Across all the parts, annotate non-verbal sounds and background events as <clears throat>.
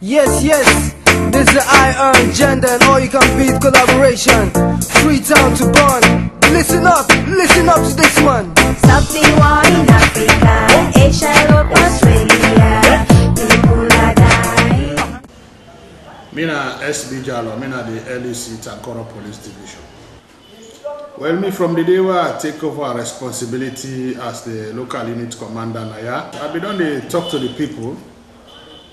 Yes, yes, this is the iEARN gender and all you can beat collaboration. Freetown to Bonn. Listen up, listen up to this one. Something war in Africa, Asia, Europe, Australia. People are dying. Me na SB Jalo, me na the LEC Tankoro Police Division. Well, me from the day where I take over responsibility as the local unit commander Naya, I've been on the talk to the people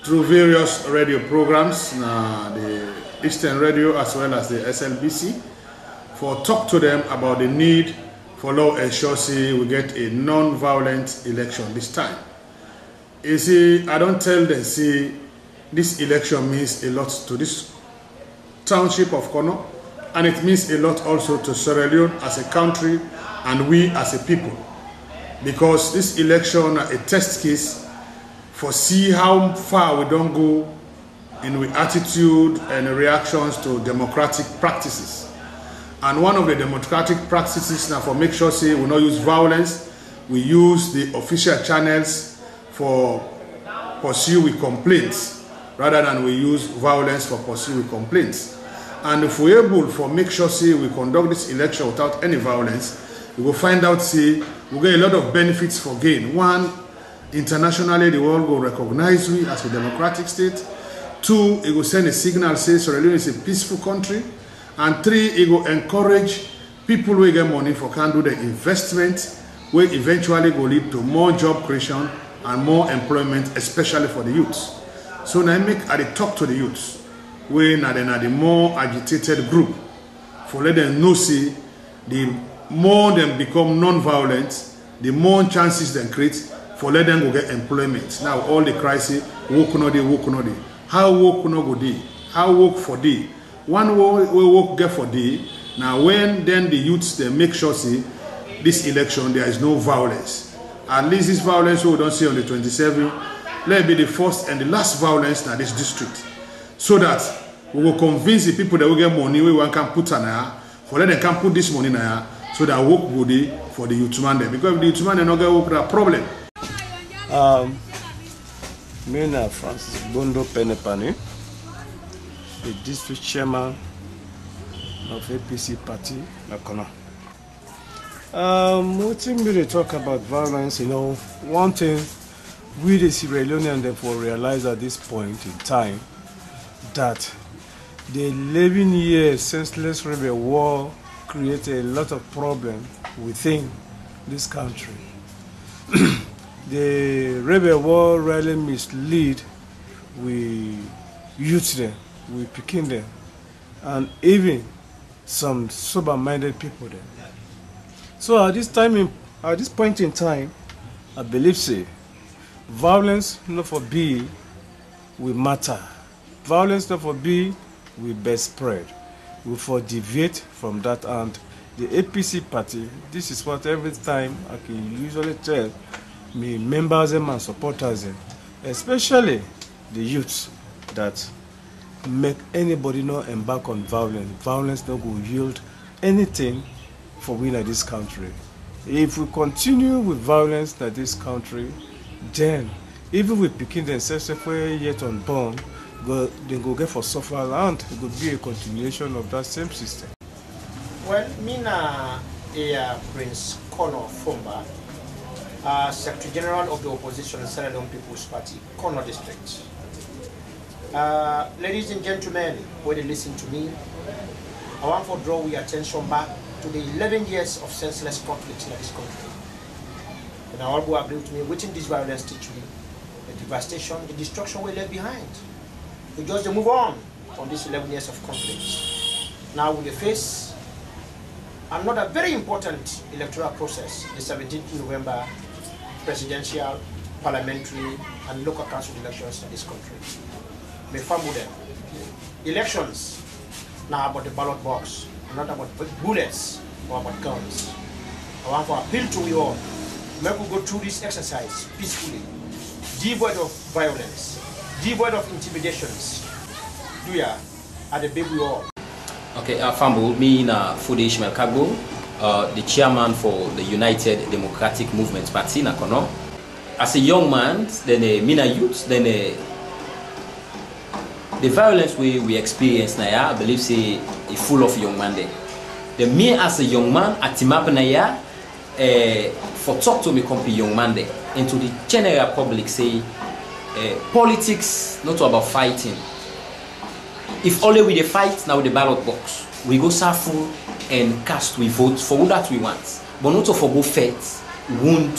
through various radio programs, na the Eastern Radio as well as the SLBC, for talk to them about the need for law ensure say we get a non-violent election this time. You see, I don't tell them see, this election means a lot to this township of Kono, and it means a lot also to Sierra Leone as a country and we as a people. Because this election a test case for see how far we don't go in attitude and reactions to democratic practices. And one of the democratic practices now for make sure say we not use violence, we use the official channels for pursue with complaints rather than we use violence for pursue with complaints. And if we're able for make sure say we conduct this election without any violence, we will find out say we get a lot of benefits for gain. One, internationally the world will recognize we as a democratic state. Two, it will send a signal say Sierra Leone is a peaceful country. And three, it will encourage people who get money for can do the investment will eventually go lead to more job creation and more employment, especially for the youths. So now I make I talk to the youths wey na the, more agitated group for let them know say the more them become non-violent, the more chances them create for let them go get employment. Now all the crisis work no dey, work no dey. How work no go dey? How work for dey? One way wey work get for dey na when then the youths dem make sure say this election there is no violence. At least this violence we don see on the 27 let it be the first and the last violence na this district so that we go convince the people that we get money wey wan can put am na for let them can put this money na so that work go dey for the youth man dem because if the youth man dem no get work na problem. Um, me na Francis Bondo Penepani, the district chairman of APC party, Nakona. Um, wetin we dey talk about violence, you know, one thing we the Sierra Leonean therefore realize at this point in time that the 11 years senseless rebel war created a lot of problem within this country. <clears throat> the rebel war really mislead we youth them, we pikin them, and even some sober-minded people them. So at this time, in, at this point in time, I believe say violence not for be will matter. Violence not for be will best spread. We for deviate from that and the APC party, this is what every time I can usually tell me members them and supporters them, especially the youths that make anybody not embark on violence. Violence not go yield anything for we in this country. If we continue with violence in this country, then even with picking we yet unborn, they go get for suffer and it could be a continuation of that same system. Well, me na a Prince Kono Fumba, uh, Secretary General of the Opposition Leone People's Party, Kono District. Uh, ladies and gentlemen, who they listen to me, I want to draw your attention back to the 11 years of senseless conflict in this country. And I all go agree with me, waiting this violence teach me, the devastation, the destruction we left behind. We just move on from these 11 years of conflict. Now we face another very important electoral process, the 17th November presidential, parliamentary, and local council elections in this country. Me them. Elections now about the ballot box, not about bullets or about guns. I want to appeal to you all. Make we go through this exercise peacefully, devoid of violence, devoid of intimidations. Do ya? At the baby all. Okay, I uh, Fambo, me na Fude Ishmael Kagbo, uh, the chairman for the United Democratic Movement Party, Nakono. As a young man, then a Mina youth, then a the violence we we experience now, I believe say is full of young man there. The me as a young man at Timap uh, for talk to me company young man there, and to the general public say, uh, politics not about fighting. If only we the fight now the ballot box, we go suffer and cast we vote for who that we want, but not to for go fight, wound.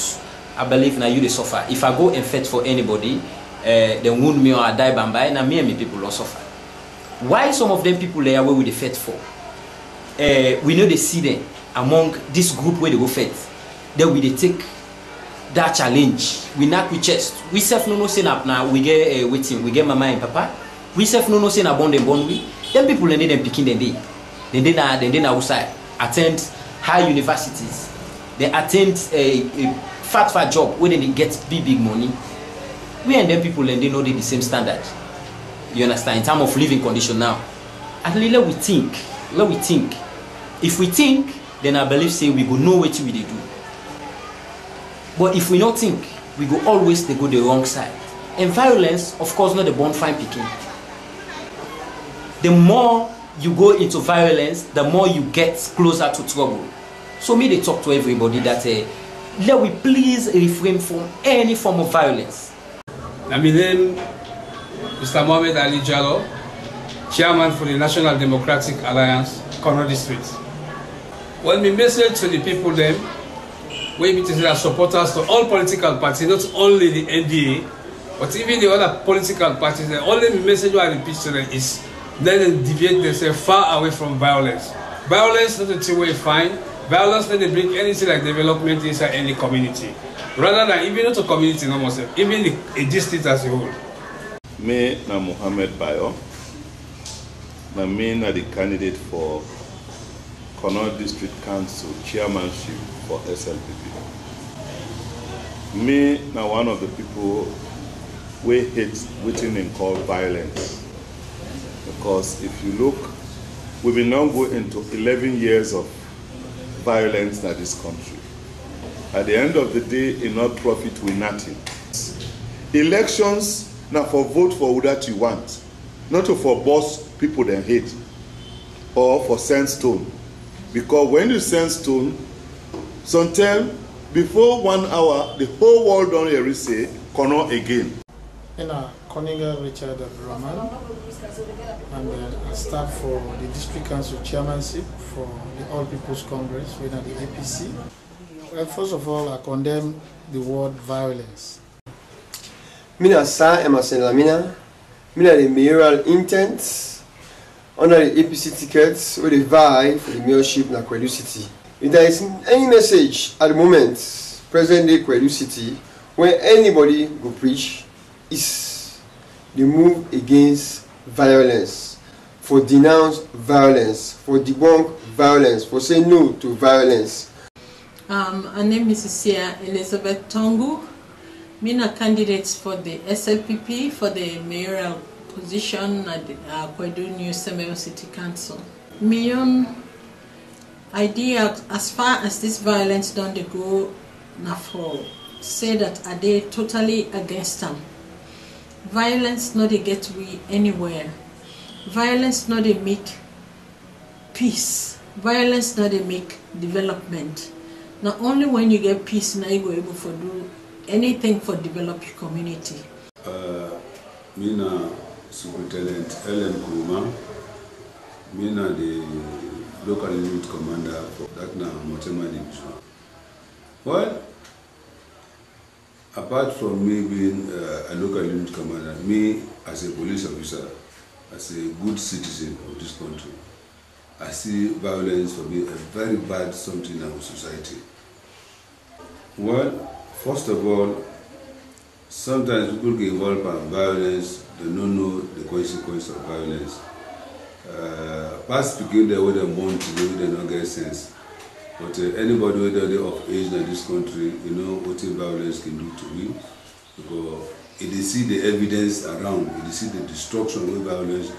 I believe now you they suffer. If I go and fight for anybody, uh, they wound me or I die by now me and me people will suffer. Why some of them people there where we they fight for? uh, we know they see them among this group where they go fight then we dey take that challenge we knack we chest we sef no know say na na we get uh, wetin we get mama and papa we sef no know say na born dem born we dem people dem dey dem pikin dem dey dem dey na dem dey na outside. At ten d high universities. Dem at ten d uh, a fat fat job wey dey get big big money. We and dem people dem dey no dey the same standard. You understand? In terms of living condition now. At least let we think. Let we think. If we think then i believe say we go know wetin we dey do. But if we no think we go always dey go the wrong side. And violence of course no dey born fine pikin the more you go into violence the more you get closer to trouble so me dey talk to everybody that uh, let we please refrain from any form of violence Na my name Mr. Mohamed Ali Jallo, Chairman for the National Democratic Alliance, Kono District. Well, my message to the people them, we be say that supporters to all political parties, not only the NDA, but even the other political parties, the only message I repeat to them is let them deviate themselves far away from violence. Violence not a two-way fine. Violence not to bring anything like development inside any community. Rather than even not a community, no more, sef, even a district as a whole. Me na Mohammed Bayo. Na me na the candidate for Connaught District Council chairmanship for SLPP. Me na one of the people wey hate wetin dem call violence. Because if you look, we bin now go into 11 years of violence na this country. At the end of the day, e not profit we nothing. Elections na for vote for who that you want, not to for boss people dem hate or for send stone. Because when you send stone, sometimes before one hour, the whole world don hear you say, Kono again. Ina Koniga Richard Abdurrahman and uh, I start for the district council chairmanship for the All People's Congress, are the APC. Well, first of all, I condemn the word violence. Mina Sa Emerson Lamina, Mina the mayoral intent under the APC tickets with the vie for the mayorship in Koidu City. If there is any message at the moment, present day Koidu City, where anybody go preach, is the move against violence, for denounce violence, for debunk violence, for say no to violence. Um, my name is Sia Elizabeth Tongu. I'm a candidate for the SLPP for the mayoral position at the uh, Koidu New City Council. My own idea, as far as this violence don't go, na for say that are they totally against them. Violence no dey get we anywhere. Violence no dey make peace. Violence no dey make development. na only when you get peace na you go able for do anything for develop your community. Uh, me na Superintendent Ellen Kuruma. Me na the local unit commander for that na Motema Division. Well, apart from me being uh, a local unit commander, me as a police officer, as a good citizen of this country, I see violence for me a very bad something in our society. Well, first of all, sometimes people get involved in violence, they don't know the consequence of violence. Uh, past speaking, they would have born today, they don't get sense. But uh, anybody whether they of age in this country, you know what violence can do to me. Because if they see the evidence around, if they see the destruction of violence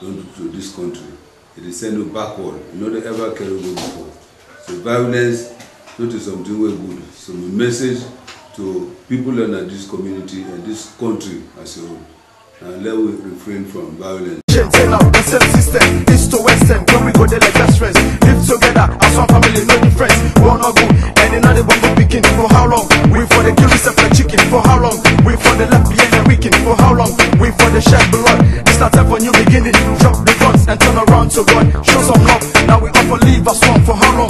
don't do to this country, it is send you backward. You know they ever carry go before. So violence not something very good. So message to people in this community and this country as a whole. And let we refrain from violence. Tell out the same system, east to western, when we go there like best friends. Live together as one family, no difference. One or go, and another one go picking. For how long? Wait for the kill like chicken. For how long? Wait for the left behind the weekend. For how long? Wait for the shed blood. This not time for new beginning. Drop the guns and turn around to God. Show some love. Now we up for leave us one. For how long?